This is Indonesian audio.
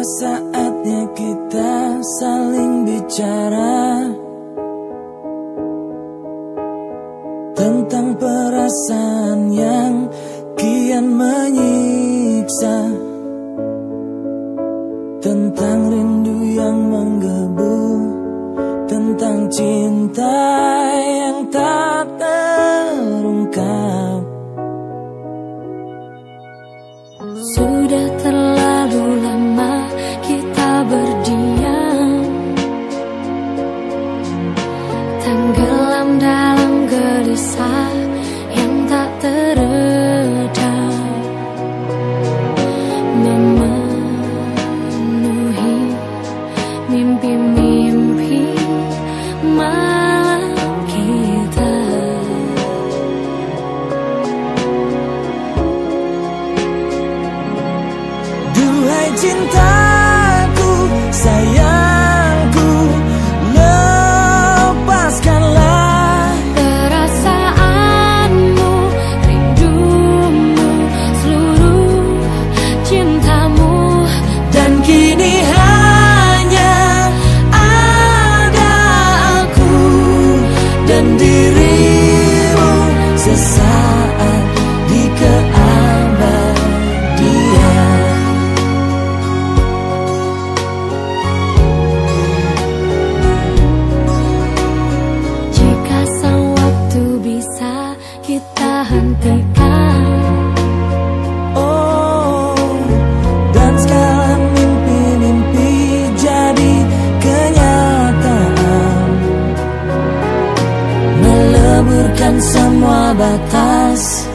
Saatnya kita saling bicara Tentang perasaan yang kian menyiksa Tentang rindu Tenggelam dalam gelisah yang tak teredam Memenuhi mimpi-mimpi malam kita. Duhai cintaku, sayangku now. Dan semua batas.